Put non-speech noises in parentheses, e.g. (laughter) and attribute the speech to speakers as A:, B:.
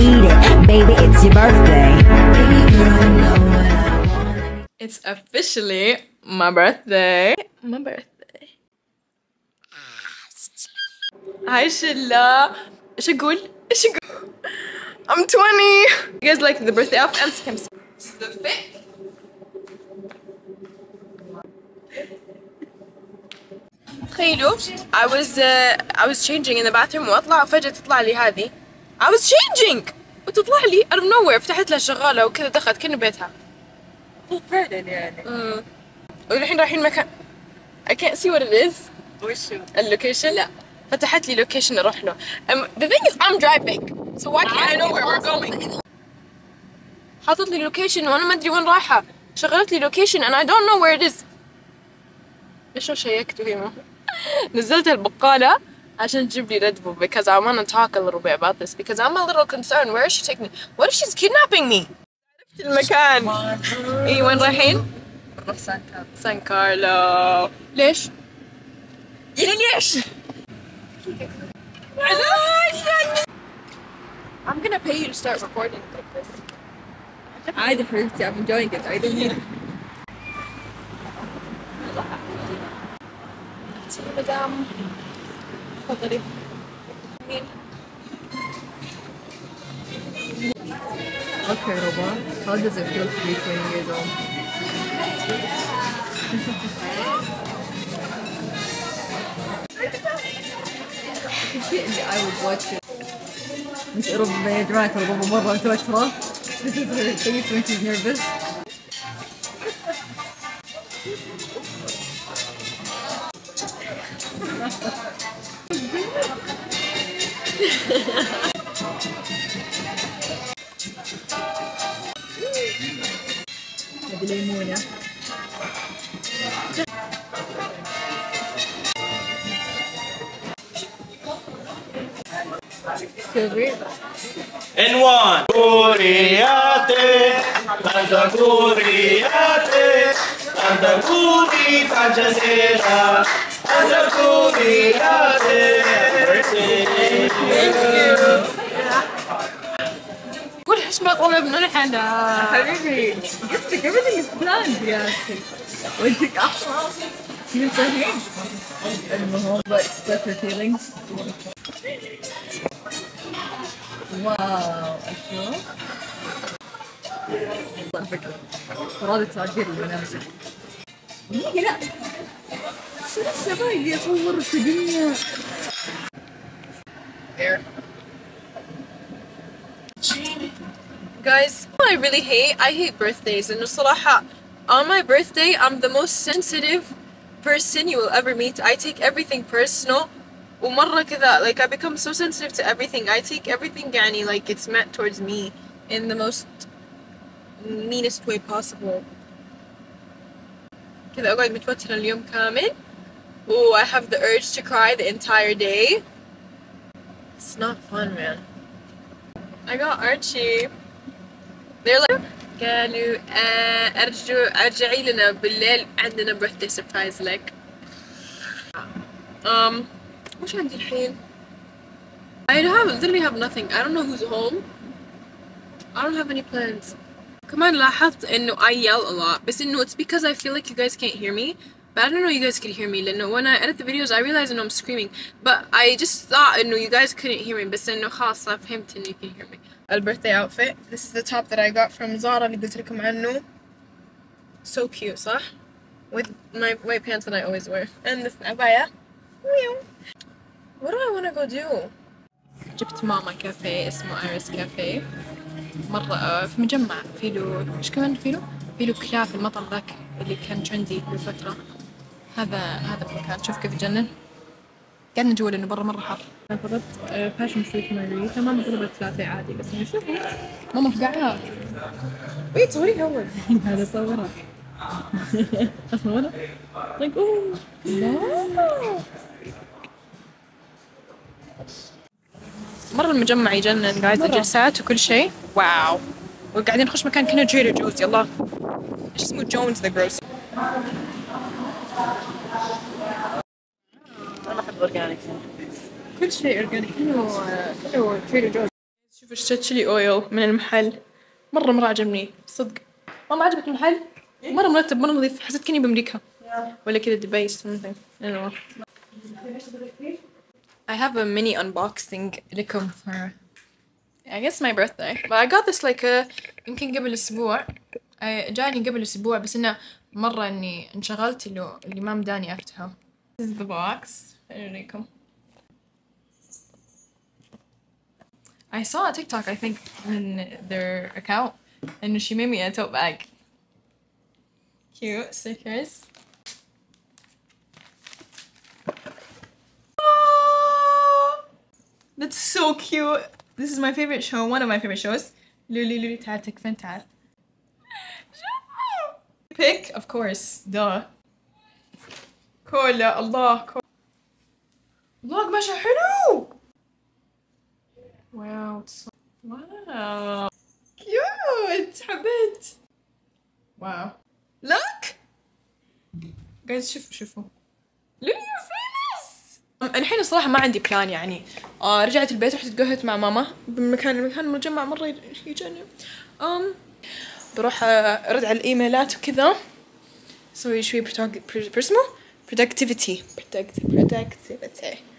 A: eat it. Baby, it's your birthday. Baby girl, you know what I want.
B: It's officially my birthday. My birthday. هاي شلة ايش اقول؟ ايش اقول؟ I'm 20. You guys like the birthday outfit? امسك امسك. This is the fit. تخيلوا I was uh, I was changing in the bathroom واطلع وفجأة تطلع لي هذه I was changing! وتطلع لي out of nowhere فتحت لها شغالة وكذا دخلت كأنه بيتها.
C: فعلا يعني.
B: امم والحين رايحين مكان I can't see what it is.
C: وشو؟
B: اللوكيشن لا. فتحت لي لوكيشن أروح له. Um, the thing is I'm driving. So why can't I know where we're going? حاطط لي لوكيشن وأنا ما أدري وين رايحة. شغلت لي لوكيشن and I don't know where it is. ليش شيكت هنا (laughs) نزلت البقالة. عشان تجيب لي ريد بول because I want to talk a little bit about this because I'm a little concerned where is she taking me what if she's kidnapping me عرفت المكان اي وين رايحين
C: نروح سانتا
B: سان كارلو ليش؟ يعني ليش؟ I'm gonna pay you to start recording like this.
C: عادي حبيبتي I'm enjoying it I don't need
B: مدام تفضلي
C: Okay, Ruba, how does it feel to be 20 years old? I would watch it. مش رب يا جماعة ربما مرة متوترة. This (laughs) is her face when she's nervous. Ha ha ha.
D: Nabilay And one. Curiate, tanta curiate, tanta curi, tanta sera, tanta curiate.
B: قول إيش ما طلبنا نحن
C: حبيبي قلت لك everything is planned يا أخي وانتك احمر من صحيح المهم express her feelings واو أشوف على فكرة تعبير المناسب دقيقة لا بس لسه باقي اصور في دنيا
B: Guys, I really hate, I hate birthdays and الصراحة on my birthday I'm the most sensitive person you will ever meet. I take everything personal ومرة كذا like I become so sensitive to everything. I take everything يعني like it's meant towards me in the most meanest way possible. كذا أقعد متوترة اليوم كامل. Oh, I have the urge to cry the entire day. It's not fun, man. I got Archie. They're like قالوا آه أرجو أرجعي لنا بالليل عندنا birthday surprise لك. Um, وش عندي الحين؟ I have literally have nothing. I don't know who's home. I don't have any plans. كمان لاحظت إنه I yell a lot بس إنه it's because I feel like you guys can't hear me. But I don't know you guys could hear me لأنه when I edit the videos I realize إنه I'm screaming. But I just thought إنه you guys couldn't hear me بس إنه خلاص فهمت إنه you can hear me. A birthday outfit. This is the top that I got from Zara اللي قلت لكم عنه. So cute صح؟ With my white pants that I always wear. And this abaya. Meow. What do I want to go do? جبت ماما كافيه اسمه ايريس كافيه مرة آه، في مجمع في له ايش كمان في له؟ في له كلاب المطعم ذاك اللي كان ترندي بفترة هذا هذا المكان شوف كيف يجنن قاعدين جوا لأنه برا مرة حر.
C: أنا طلبت باشن فريت مارجريتا ماما طلبت ثلاثة عادي بس انه شوفوا
B: ماما فقعها. ويت صوري أول. (laughs)
C: هذا صورها. (laughs) اصورها like أوه.
B: لا. مرة المجمع يجنن قاعد جلسات وكل شيء. واو. وقاعدين نخش مكان كنا تريدر جوز يلا. إيش اسمه؟ جونز ذا جروس
C: أنا أحب اورجانيك كل شيء اورجانيك كله كله جوز
B: شوفوا اشتريت تشيلي اويل من المحل. مرة مرة عجبني. صدق. ماما عجبك المحل؟ مرة مرتب مرة نظيف. حسيت كني بأمريكا. ولا كذا دبي something. I have a mini unboxing لكم for I guess my birthday. But I got this like a يمكن قبل أسبوع. I- جاني قبل أسبوع بس إنه مرة إني انشغلت اللي اللي ما مداني أفتحه This is the box أوريكم I saw a TikTok I think in their account and she made me a tote bag. Cute stickers. Oh, that's so cute. This is my favorite show, one of my favorite shows. Luli Luli تعال تكفن تعال. Pick, of course, duh. كولا الله كولا. الله قماشة حلو. واو واو كيوت حبيت واو look! Guys شوفوا. شوفوا الحين الصراحة ما عندي بلان يعني. آه رجعت البيت رحت تقهوت مع ماما. بمكان المكان مجمع مرة يجنن um, بروح أرد على الإيميلات وكذا. أسوي شوي productivity productivity. Productivity.